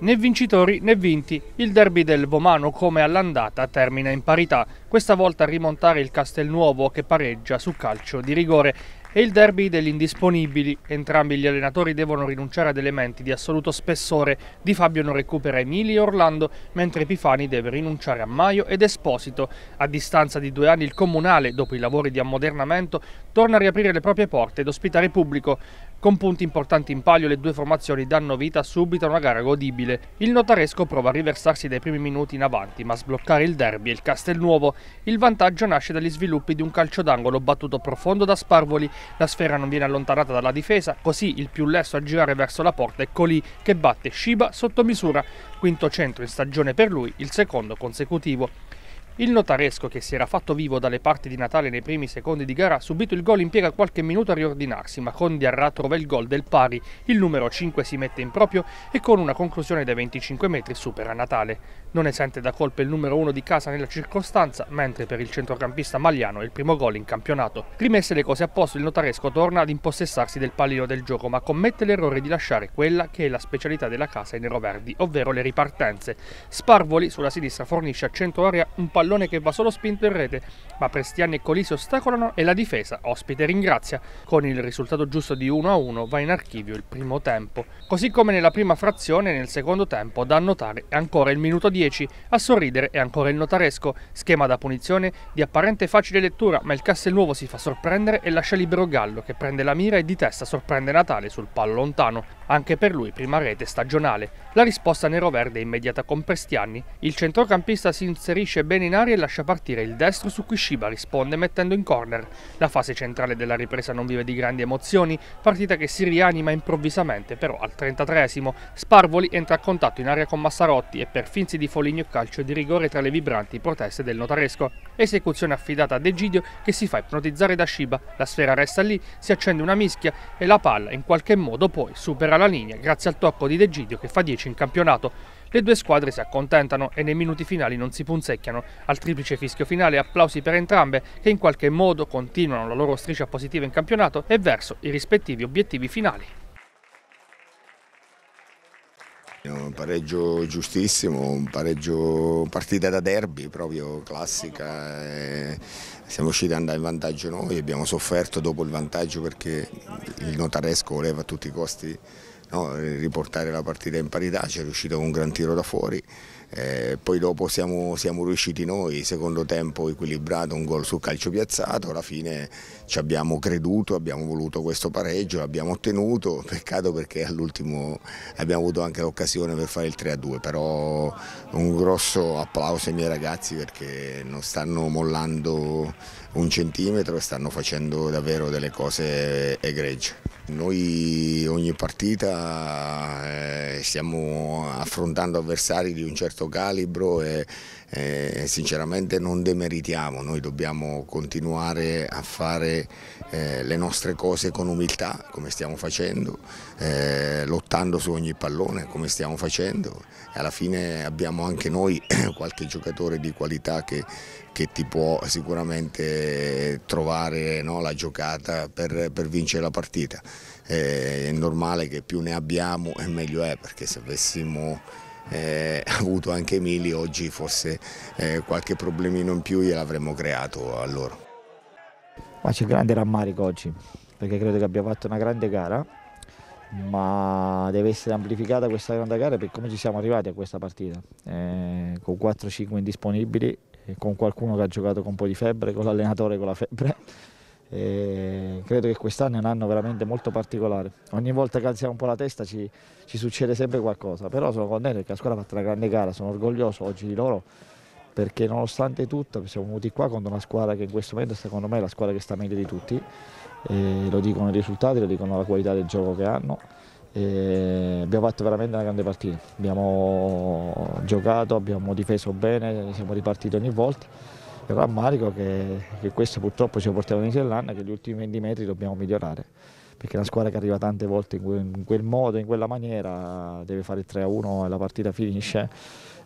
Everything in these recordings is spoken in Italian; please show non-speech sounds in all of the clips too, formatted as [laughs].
Né vincitori né vinti. Il derby del Vomano come all'andata termina in parità. Questa volta a rimontare il Castelnuovo che pareggia su calcio di rigore e il derby degli indisponibili. Entrambi gli allenatori devono rinunciare ad elementi di assoluto spessore. Di Fabio non recupera Emili e Orlando, mentre Epifani deve rinunciare a Maio ed Esposito. A distanza di due anni il Comunale, dopo i lavori di ammodernamento, torna a riaprire le proprie porte ed ospitare pubblico. Con punti importanti in palio le due formazioni danno vita subito a una gara godibile. Il notaresco prova a riversarsi dai primi minuti in avanti, ma a sbloccare il derby e il Castelnuovo. Il vantaggio nasce dagli sviluppi di un calcio d'angolo battuto profondo da Sparvoli la sfera non viene allontanata dalla difesa, così il più lesso a girare verso la porta è Colì che batte Shiba sotto misura, quinto centro in stagione per lui, il secondo consecutivo. Il notaresco, che si era fatto vivo dalle parti di Natale nei primi secondi di gara, subito il gol impiega qualche minuto a riordinarsi, ma Condiarra trova il gol del pari, il numero 5 si mette in proprio e con una conclusione dai 25 metri supera Natale. Non esente da colpe il numero 1 di casa nella circostanza, mentre per il centrocampista Magliano è il primo gol in campionato. Rimesse le cose a posto, il notaresco torna ad impossessarsi del pallino del gioco, ma commette l'errore di lasciare quella che è la specialità della casa ai neroverdi, ovvero le ripartenze. Sparvoli sulla sinistra fornisce a centro area un pallino pallone che va solo spinto in rete, ma Prestiani e Colisi ostacolano e la difesa, ospite ringrazia. Con il risultato giusto di 1-1 va in archivio il primo tempo. Così come nella prima frazione, nel secondo tempo, da annotare è ancora il minuto 10, a sorridere è ancora il notaresco, schema da punizione di apparente facile lettura, ma il Castelnuovo si fa sorprendere e lascia libero Gallo che prende la mira e di testa sorprende Natale sul pallo lontano. Anche per lui prima rete stagionale. La risposta nero-verde è immediata con Prestiani. Il centrocampista si inserisce bene in aria e lascia partire il destro su cui Shiba risponde mettendo in corner. La fase centrale della ripresa non vive di grandi emozioni, partita che si rianima improvvisamente, però al 33esimo Sparvoli entra a contatto in aria con Massarotti e per finzi di Foligno calcio di rigore tra le vibranti proteste del notaresco. Esecuzione affidata a De Gidio che si fa ipnotizzare da Shiba, la sfera resta lì, si accende una mischia e la palla in qualche modo poi supera la linea grazie al tocco di De Gidio che fa 10 in campionato. Le due squadre si accontentano e nei minuti finali non si punzecchiano. Al triplice fischio finale applausi per entrambe che in qualche modo continuano la loro striscia positiva in campionato e verso i rispettivi obiettivi finali. Un pareggio giustissimo, un pareggio partita da derby, proprio classica. E siamo usciti ad andare in vantaggio noi, abbiamo sofferto dopo il vantaggio perché il notaresco voleva a tutti i costi no, riportare la partita in parità, ci è riuscito con un gran tiro da fuori, eh, poi dopo siamo, siamo, riusciti noi, secondo tempo equilibrato, un gol sul calcio piazzato, alla fine ci abbiamo creduto, abbiamo voluto questo pareggio, l'abbiamo ottenuto, [laughs] peccato perché all'ultimo abbiamo avuto anche l'occasione per fare il 3-2, però un grosso applauso ai miei ragazzi perché non stanno mollando un centimetro e stanno facendo davvero delle cose egregie. Noi ogni partita eh, stiamo affrontando avversari di un certo calibro e eh, sinceramente non demeritiamo, noi dobbiamo continuare a fare eh, le nostre cose con umiltà come stiamo facendo, eh, lottando su ogni pallone come stiamo facendo e alla fine abbiamo anche noi [clears throat] qualche giocatore di qualità che, che ti può sicuramente trovare no, la giocata per, per vincere la partita. Eh, è normale che più ne abbiamo e meglio è perché se avessimo eh, [laughs] avuto anche Emili oggi forse eh, qualche problemino in più gliel'avremmo creato a loro. Ma c'è grande rammarico oggi perché credo che abbia fatto una grande gara ma deve essere amplificata questa grande gara per come ci siamo arrivati a questa partita eh, con 4-5 indisponibili con qualcuno che ha giocato con un po' di febbre, con l'allenatore con la febbre e credo che quest'anno è un anno veramente molto particolare. Ogni volta che alziamo un po' la testa ci, ci succede sempre qualcosa, però sono contento perché la squadra ha fatto una grande gara, sono orgoglioso oggi di loro perché nonostante tutto siamo venuti qua contro una squadra che in questo momento secondo me è la squadra che sta meglio di tutti, e lo dicono i risultati, lo dicono la qualità del gioco che hanno. E abbiamo fatto veramente una grande partita, abbiamo giocato, abbiamo difeso bene, siamo ripartiti ogni volta il rammarico che, che questo purtroppo ci porta all'inizio dell'anno che gli ultimi 20 metri dobbiamo migliorare perché una squadra che arriva tante volte in quel, in quel modo, in quella maniera, deve fare il 3-1 e la partita finisce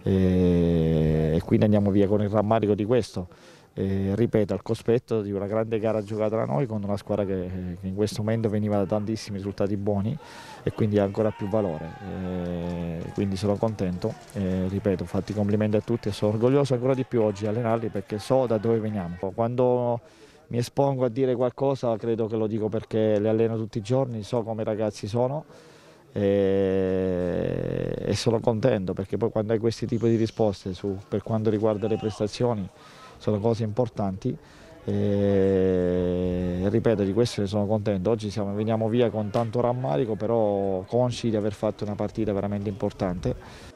e, e, quindi andiamo via con il rammarico di questo. E, ripeto, al cospetto di una grande gara giocata da noi con una squadra che, che, in questo momento veniva da tantissimi risultati buoni e quindi ha ancora più valore. E quindi sono contento. E, ripeto, fatti complimenti a tutti e sono orgoglioso ancora di più oggi di allenarli perché so da dove veniamo. Quando mi espongo a dire qualcosa credo che lo dico perché li alleno tutti i giorni, so come i ragazzi sono e, e sono contento perché poi quando hai questi tipi di risposte su, per quanto riguarda le prestazioni sono cose importanti e, ripeto di questo ne sono contento. Oggi siamo, veniamo via con tanto rammarico però consci di aver fatto una partita veramente importante